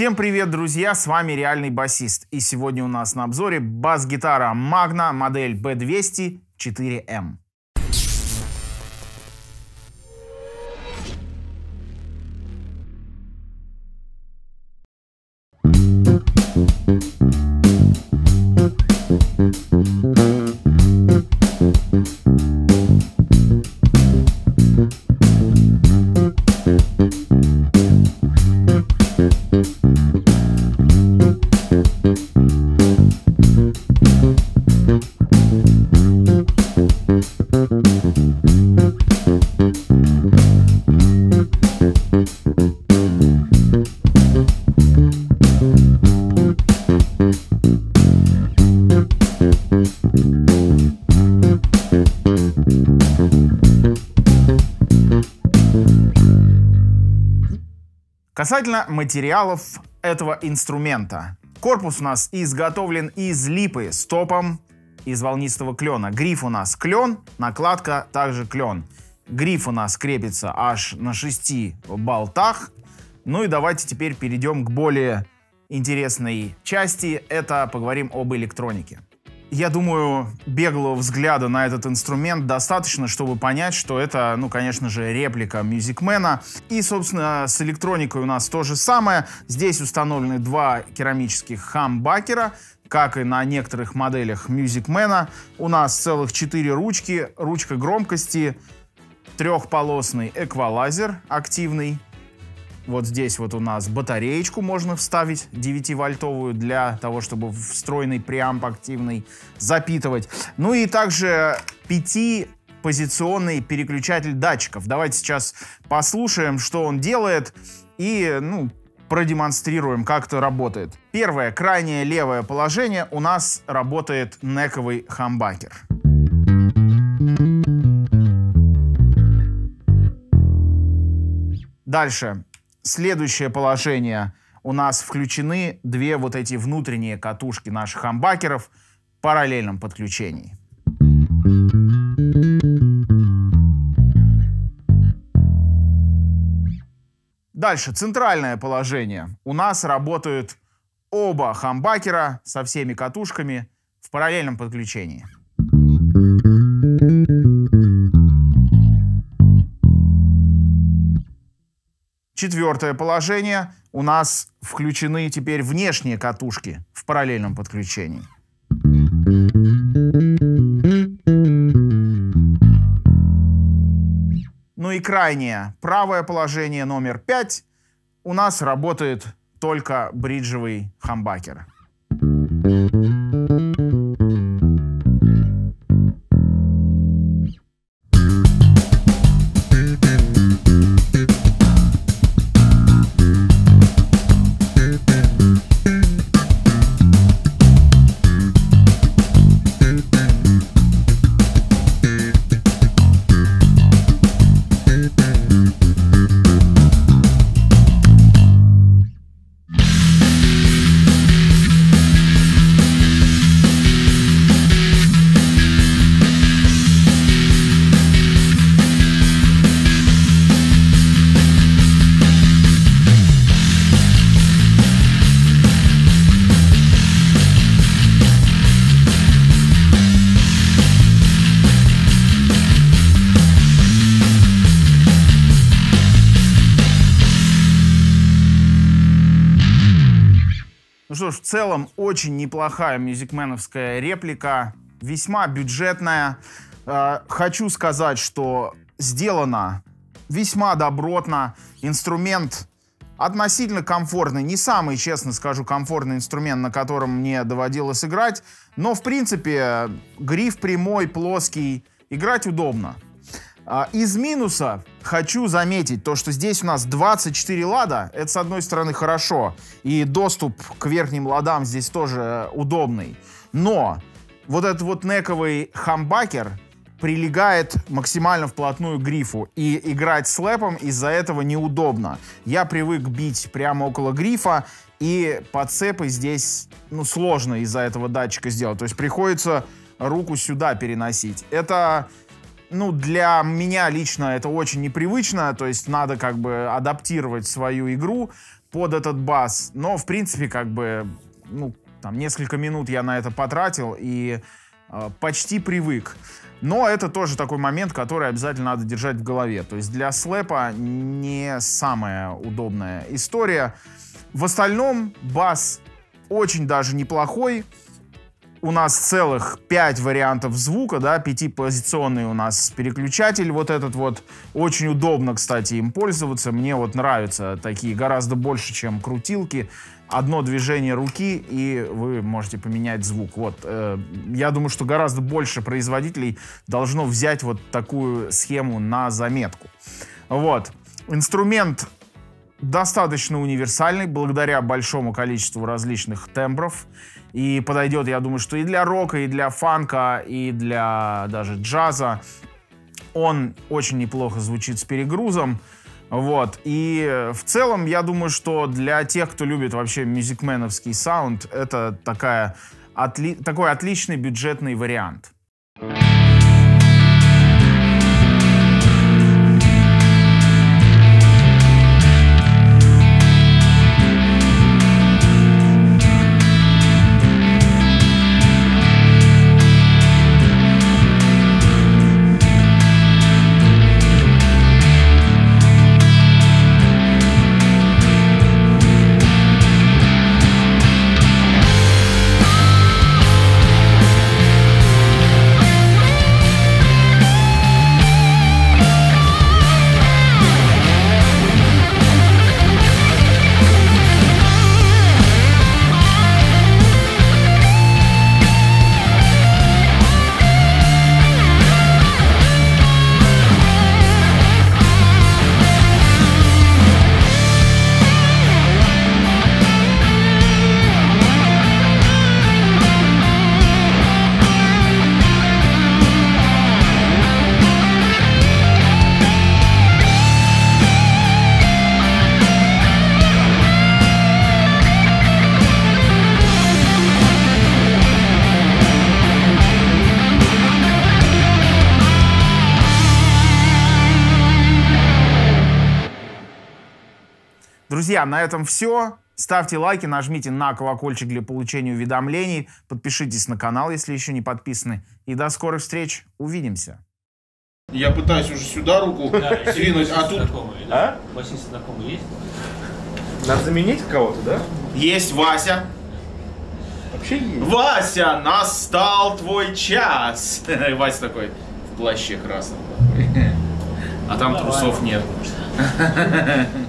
Всем привет, друзья! С вами Реальный Басист. И сегодня у нас на обзоре бас-гитара Magna модель B200 4M. Касательно материалов этого инструмента. Корпус у нас изготовлен из липы с топом из волнистого клена. Гриф у нас клен, накладка также клен. Гриф у нас крепится аж на шести болтах. Ну и давайте теперь перейдем к более интересной части. Это поговорим об электронике. Я думаю, беглого взгляда на этот инструмент достаточно, чтобы понять, что это, ну, конечно же, реплика Мюзикмена. И, собственно, с электроникой у нас то же самое. Здесь установлены два керамических хамбакера, как и на некоторых моделях Мюзикмена. У нас целых четыре ручки. Ручка громкости, трехполосный эквалайзер активный, вот здесь вот у нас батареечку можно вставить 9-вольтовую для того, чтобы встроенный преамп активный запитывать. Ну и также 5 позиционный переключатель датчиков. Давайте сейчас послушаем, что он делает и ну, продемонстрируем, как это работает. Первое, крайнее левое положение у нас работает нековый хамбакер. Дальше. Следующее положение. У нас включены две вот эти внутренние катушки наших амбакеров в параллельном подключении. Дальше, центральное положение. У нас работают оба хамбакера со всеми катушками в параллельном подключении. Четвертое положение. У нас включены теперь внешние катушки в параллельном подключении. Ну и крайнее, правое положение номер 5. У нас работает только бриджевый хамбакер. Ну что ж, в целом очень неплохая мюзикменовская реплика, весьма бюджетная. Э, хочу сказать, что сделано весьма добротно. Инструмент относительно комфортный. Не самый, честно скажу, комфортный инструмент, на котором мне доводилось играть. Но, в принципе, гриф прямой, плоский. Играть удобно. А, из минуса хочу заметить то, что здесь у нас 24 лада. Это, с одной стороны, хорошо. И доступ к верхним ладам здесь тоже удобный. Но вот этот вот нековый хамбакер прилегает максимально вплотную к грифу. И играть слэпом из-за этого неудобно. Я привык бить прямо около грифа, и подцепы здесь ну, сложно из-за этого датчика сделать. То есть приходится руку сюда переносить. Это ну, для меня лично это очень непривычно, то есть надо как бы адаптировать свою игру под этот бас. Но, в принципе, как бы, ну, там, несколько минут я на это потратил и э, почти привык. Но это тоже такой момент, который обязательно надо держать в голове. То есть для слэпа не самая удобная история. В остальном бас очень даже неплохой. У нас целых 5 вариантов звука, да, пятипозиционный у нас переключатель вот этот вот. Очень удобно, кстати, им пользоваться. Мне вот нравятся такие гораздо больше, чем крутилки одно движение руки, и вы можете поменять звук. Вот, э, я думаю, что гораздо больше производителей должно взять вот такую схему на заметку. Вот. Инструмент достаточно универсальный, благодаря большому количеству различных тембров. И подойдет, я думаю, что и для рока, и для фанка, и для даже джаза. Он очень неплохо звучит с перегрузом. Вот. И э, в целом, я думаю, что для тех, кто любит вообще мюзикменовский саунд, это такая, отли такой отличный бюджетный вариант. Друзья, на этом все. Ставьте лайки, нажмите на колокольчик для получения уведомлений. Подпишитесь на канал, если еще не подписаны. И до скорых встреч. Увидимся. Я пытаюсь уже сюда руку Да, двинуть, а тут Знакомые, да? Басист знакомый есть? Надо заменить кого-то, да? есть Вася. Вообще есть. Вася, настал твой час. Вася такой в плаще красном. А там трусов нет.